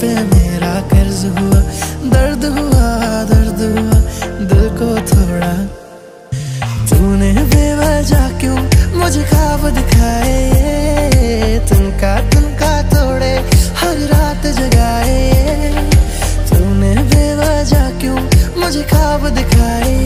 पे मेरा कर्ज हुआ, दर्द हुआ दर्द हुआ, दिल को थोड़ा। तूने बेवजह क्यों मुझे खाब दिखाए? तुमका तुमका तोड़े हर रात जगाए। तूने बेवजह क्यों मुझे खाब दिखाए?